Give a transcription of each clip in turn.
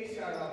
ACI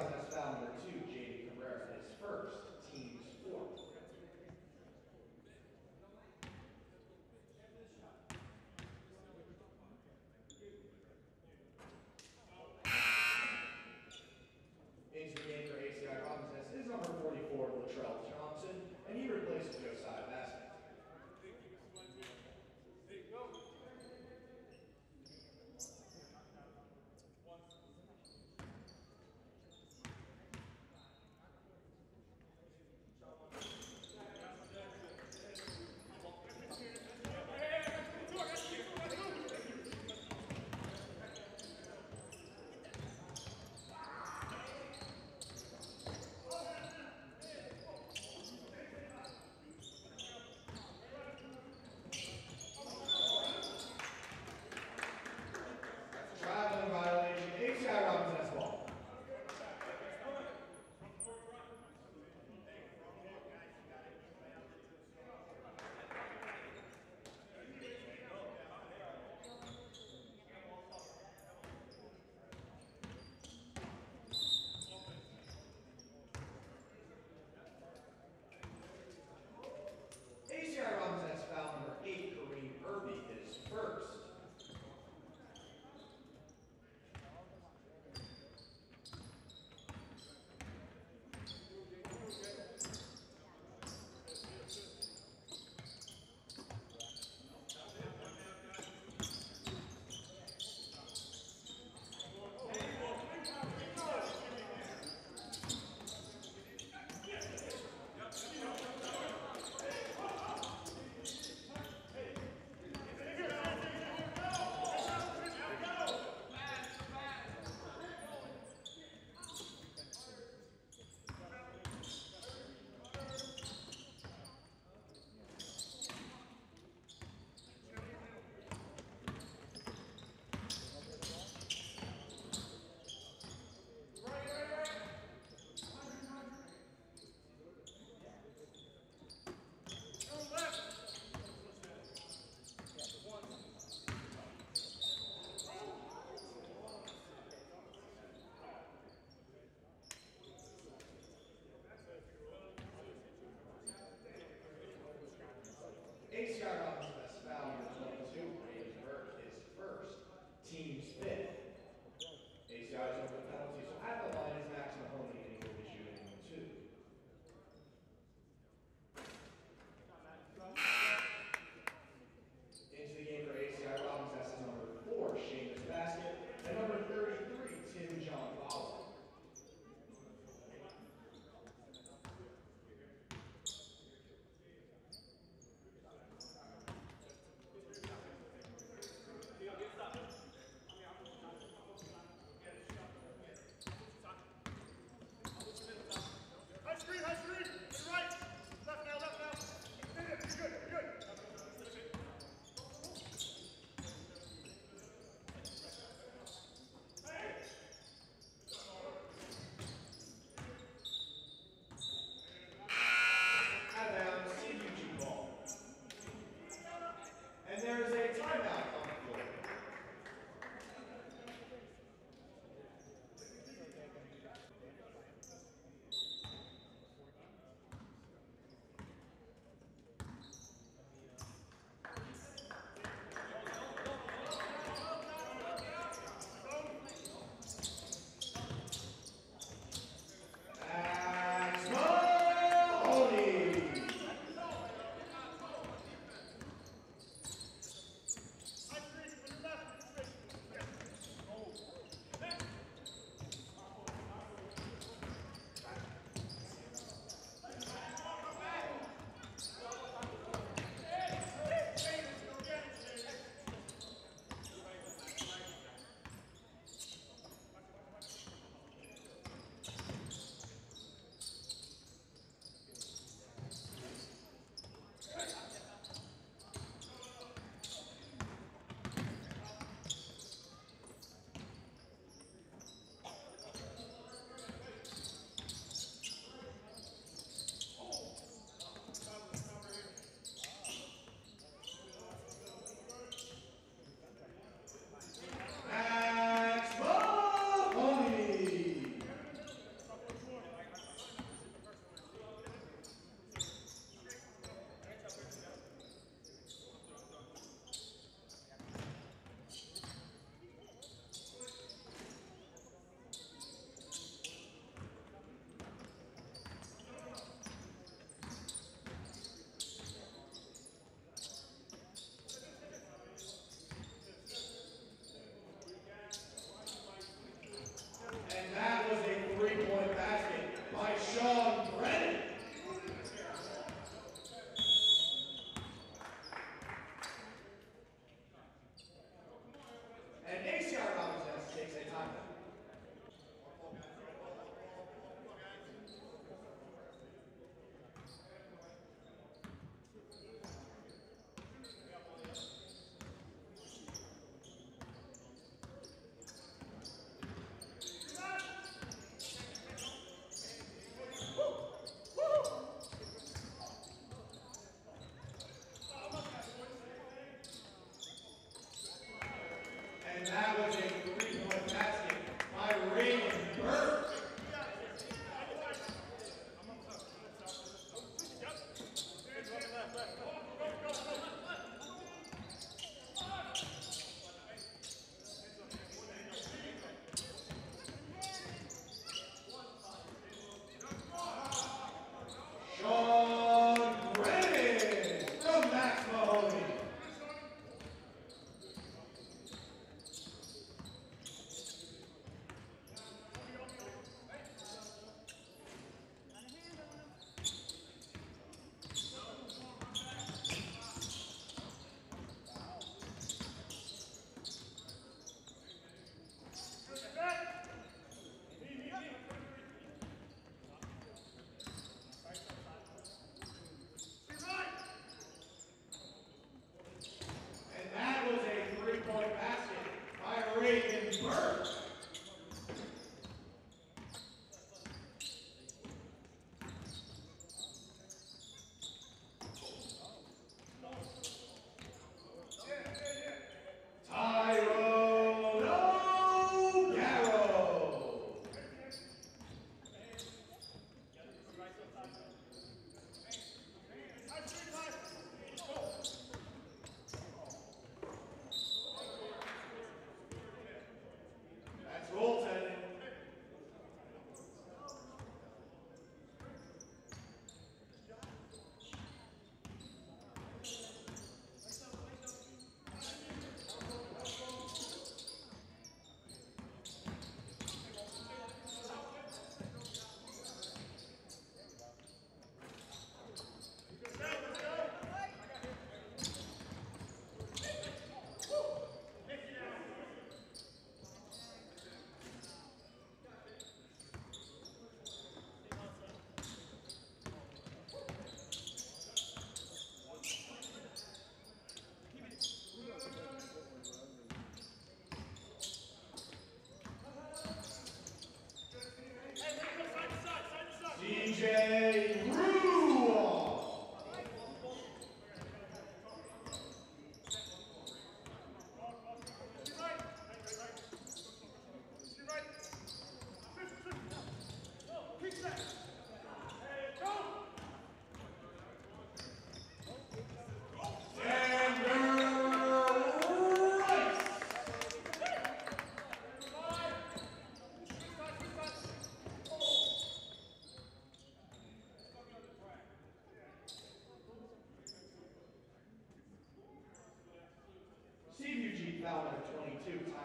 CVG 22,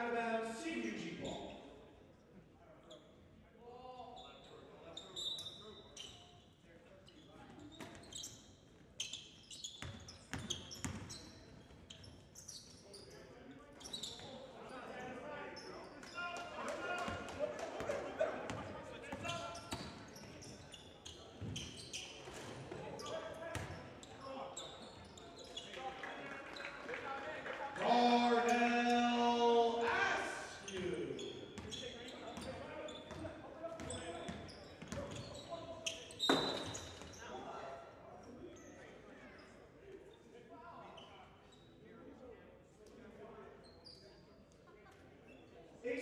out of bounds.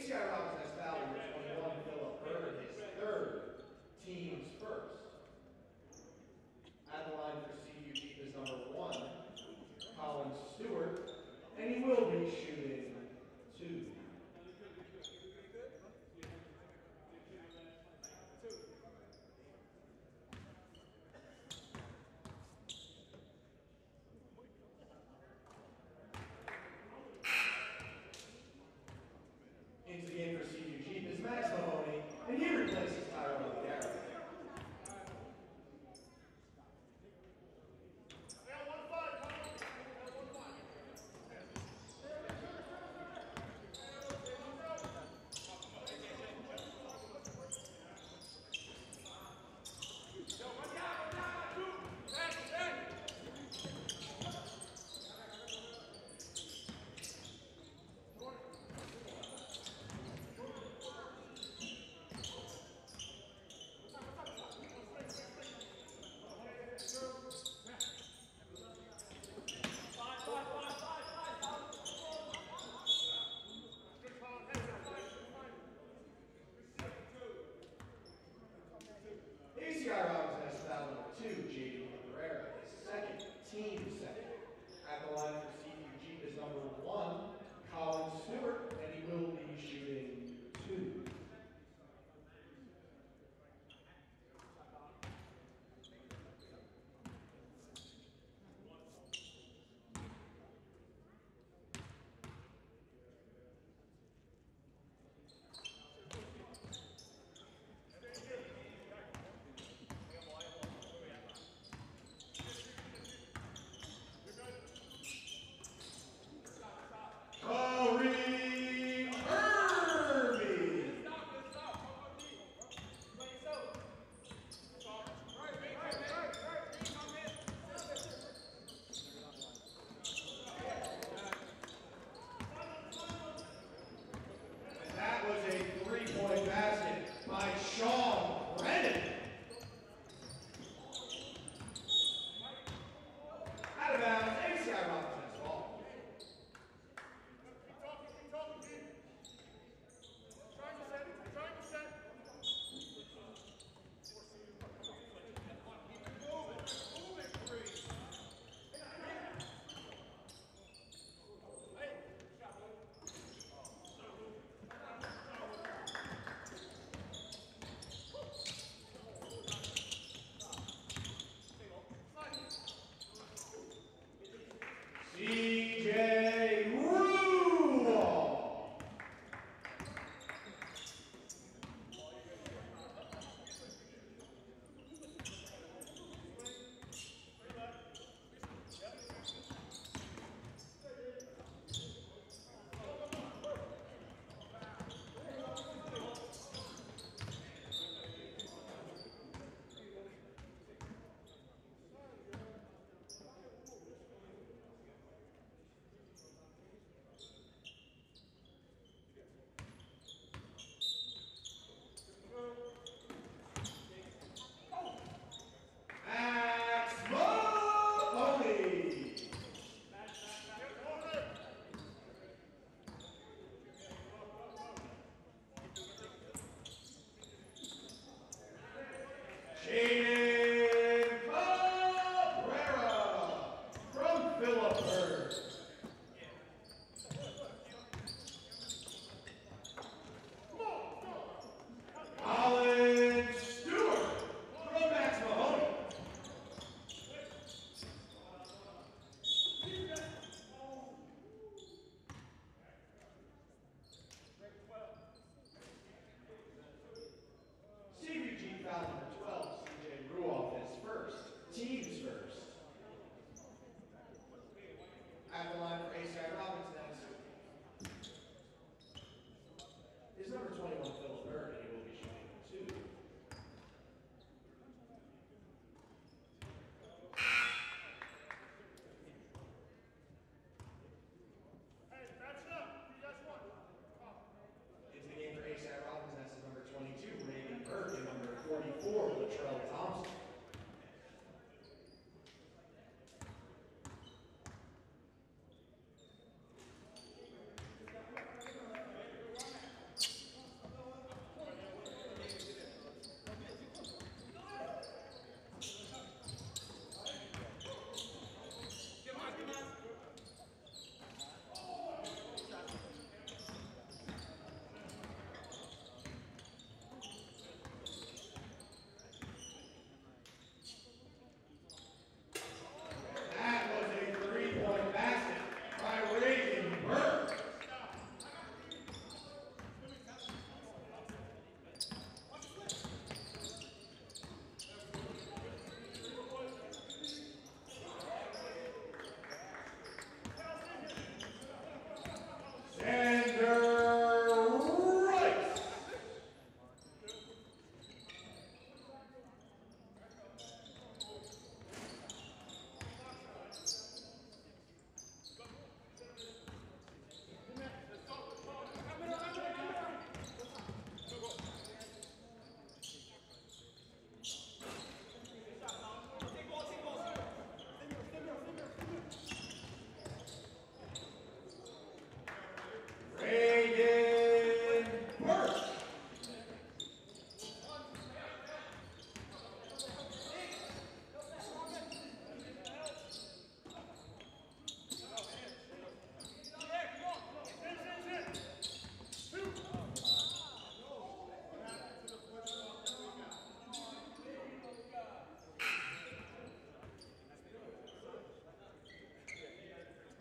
share our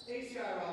ACI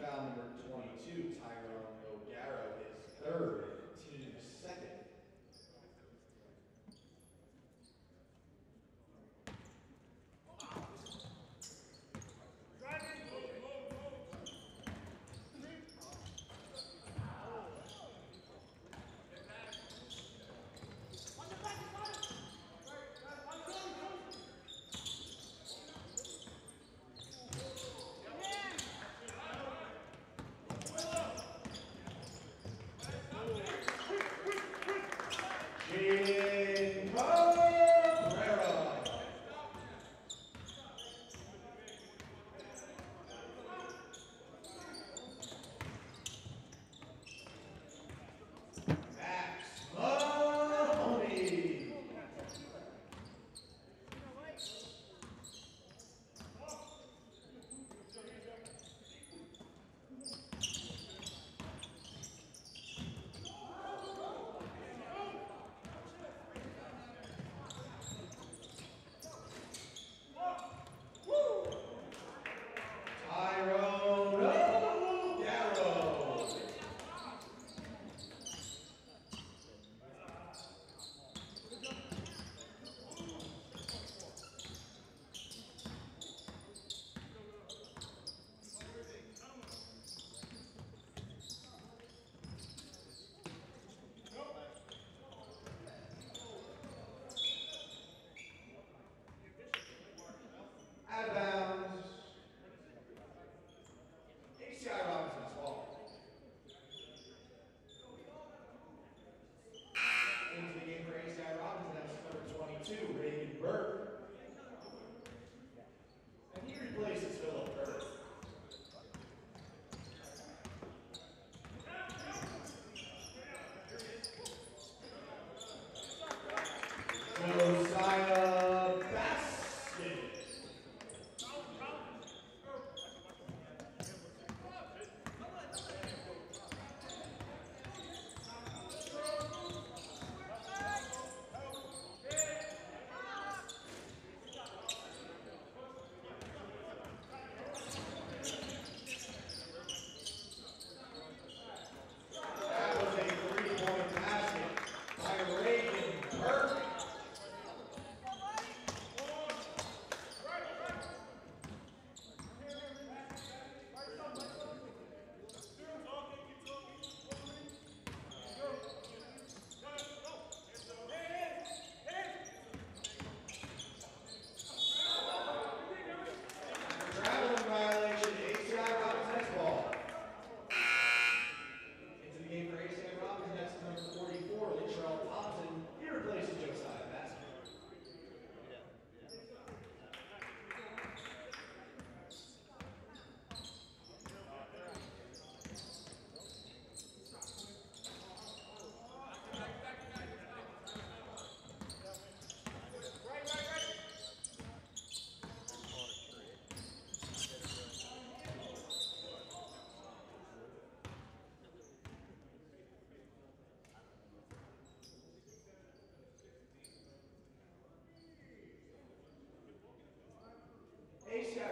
found Asia.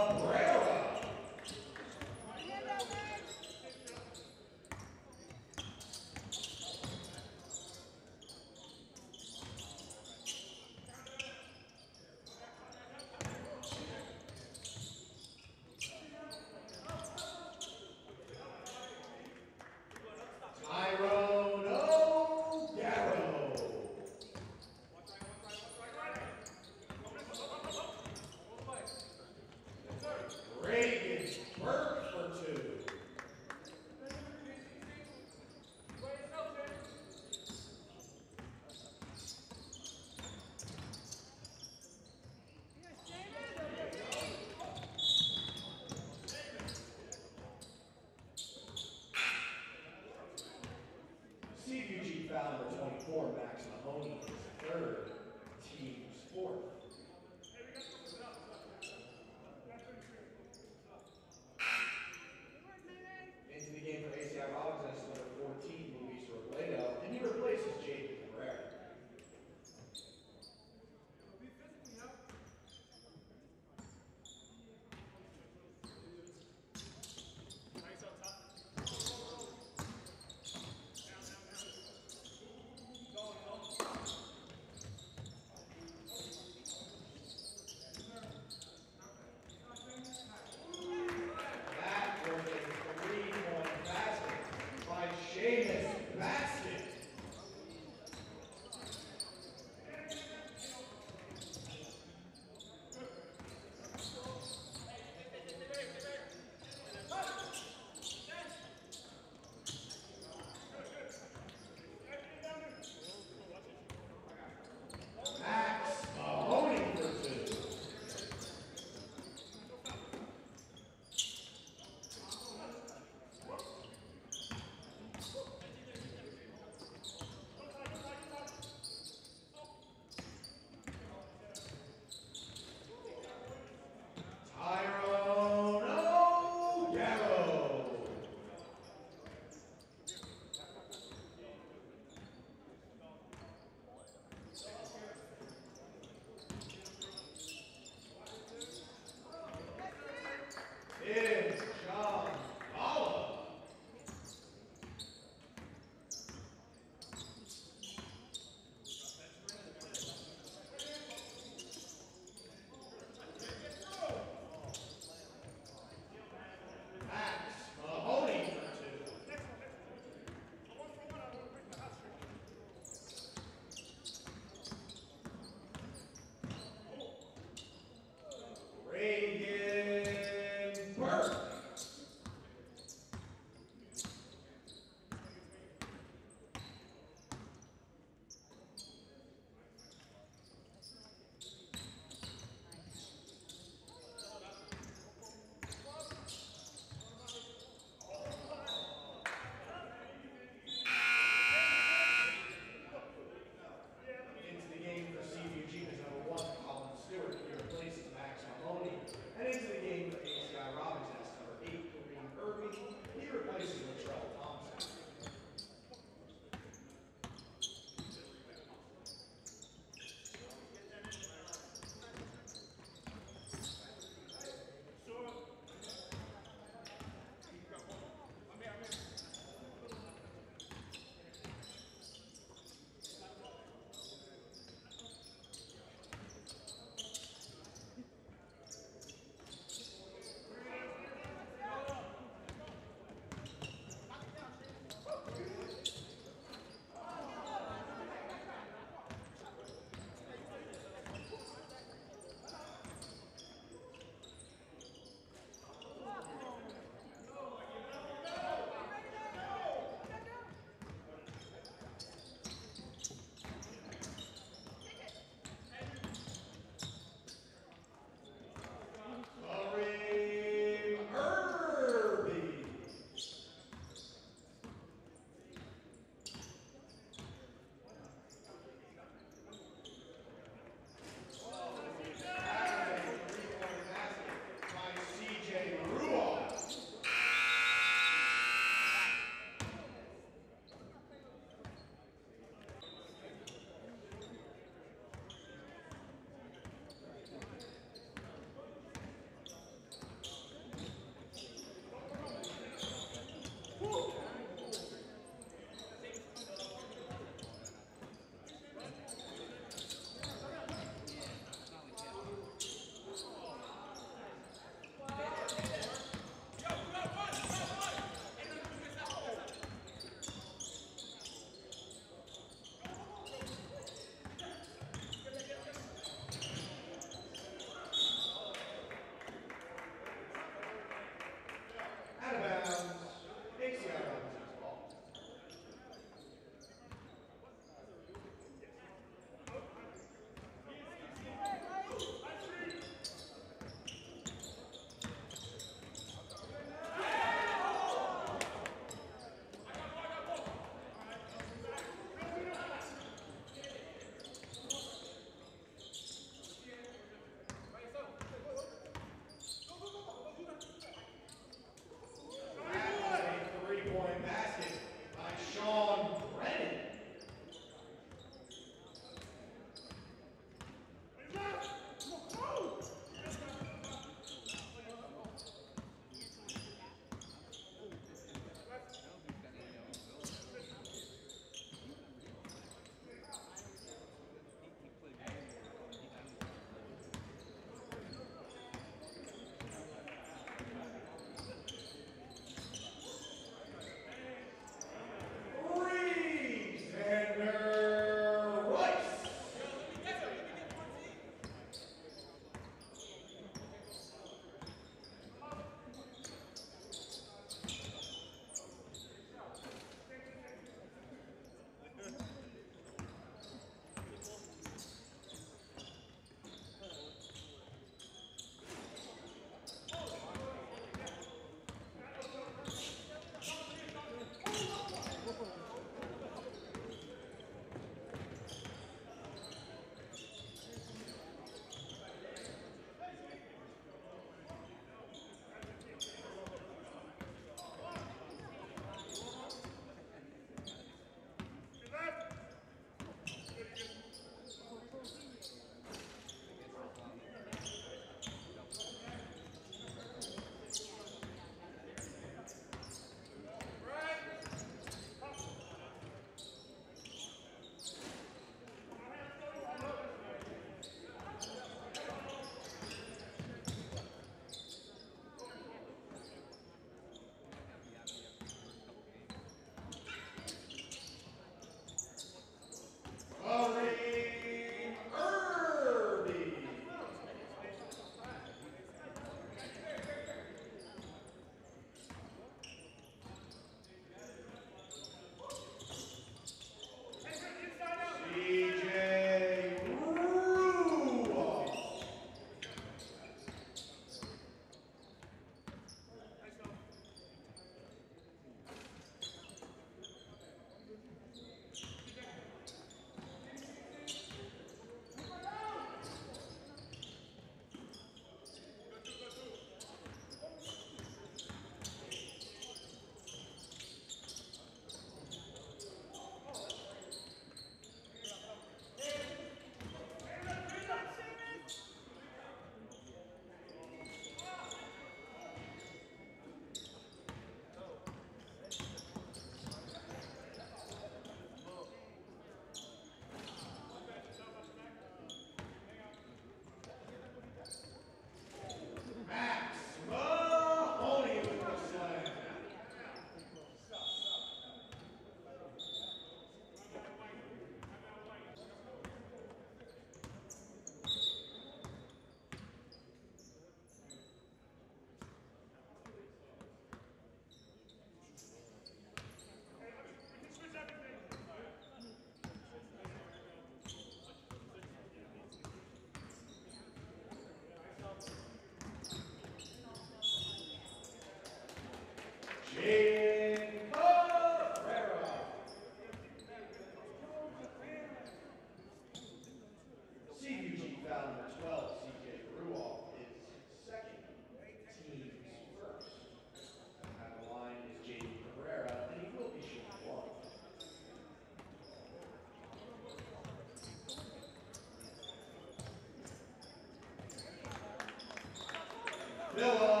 Philip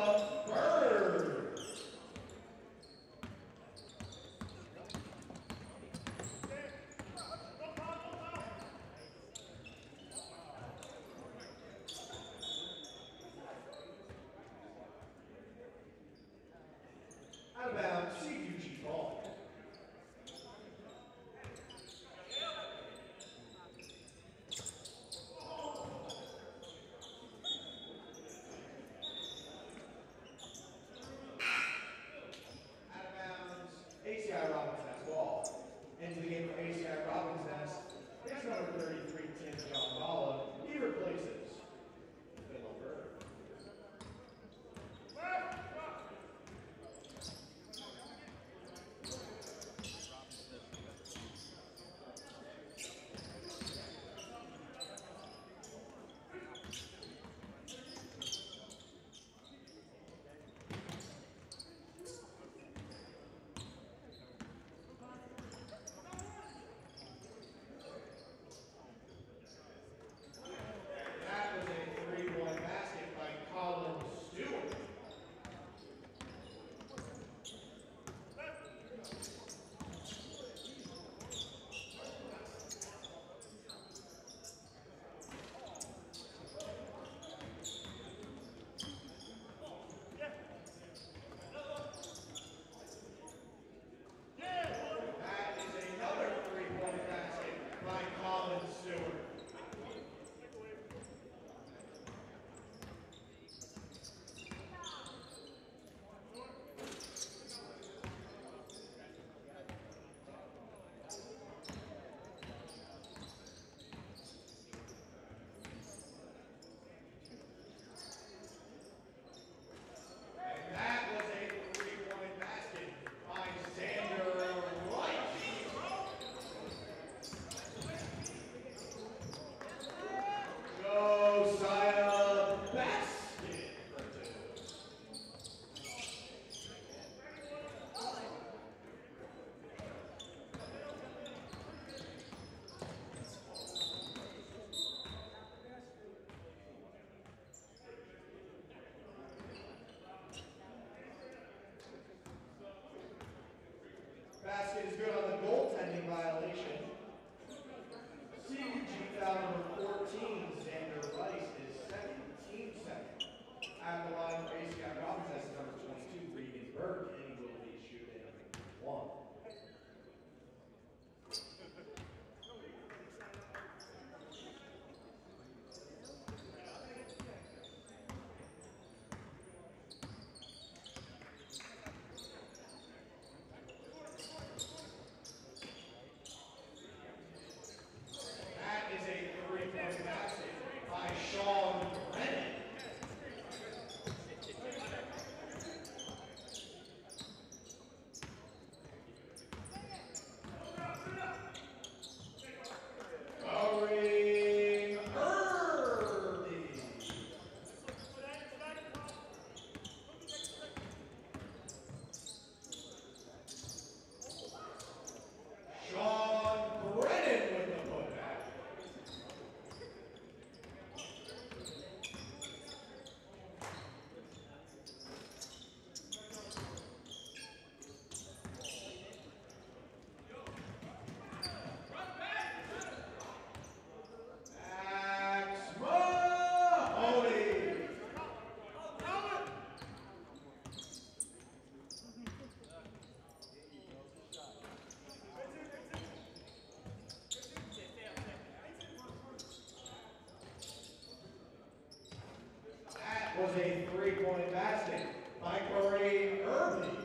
was a three-point basket by Corey Irving.